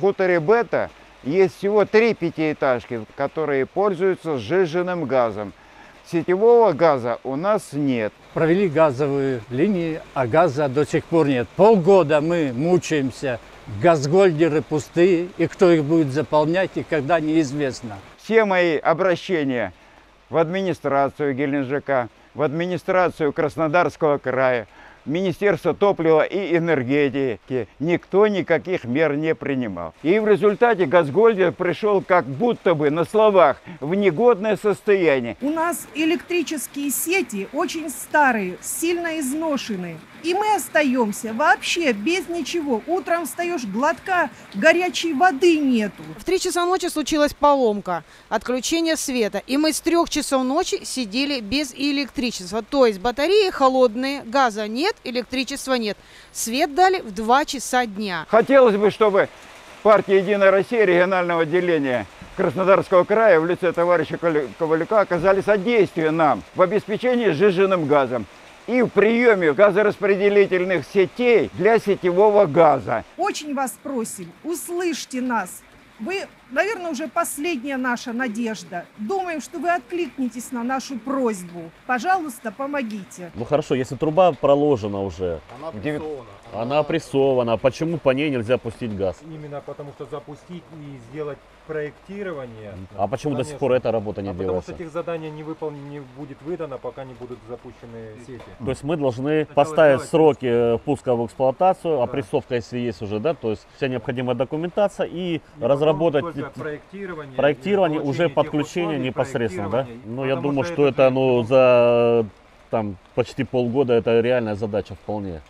в хуторе Бета есть всего три пятиэтажки, которые пользуются сжиженным газом. Сетевого газа у нас нет. Провели газовые линии, а газа до сих пор нет. Полгода мы мучаемся, газгольдеры пустые, и кто их будет заполнять, и когда неизвестно. Все мои обращения в администрацию Геленджика, в администрацию Краснодарского края, Министерство топлива и энергетики никто никаких мер не принимал. И в результате Газгольдер пришел как будто бы на словах в негодное состояние. У нас электрические сети очень старые, сильно изношенные. И мы остаемся вообще без ничего. Утром встаешь, глотка горячей воды нету. В 3 часа ночи случилась поломка, отключение света. И мы с 3 часов ночи сидели без электричества. То есть батареи холодные, газа нет, электричества нет. Свет дали в 2 часа дня. Хотелось бы, чтобы партия «Единая Россия» регионального отделения Краснодарского края в лице товарища Ковалюка оказали содействие нам в обеспечении сжиженным газом и в приеме газораспределительных сетей для сетевого газа. Очень вас просим, услышьте нас. Вы, наверное, уже последняя наша надежда. Думаем, что вы откликнетесь на нашу просьбу. Пожалуйста, помогите. Ну хорошо, если труба проложена уже, Она прессована. она опрессована, почему по ней нельзя пустить газ? Именно потому что запустить и сделать проектирование. А почему до сих Конечно. пор эта работа не А потому делается? что этих заданий не, выпол... не будет выдано, пока не будут запущены сети. То есть мы должны Сначала поставить сроки э, пуска в эксплуатацию, Да. опрессовка, если есть уже, да, то есть вся необходимая документация и И потом только проектирование, проектирование, уже подключение непосредственно, да? Ну, я думаю, что что это, ну, за там почти полгода это реальная задача вполне.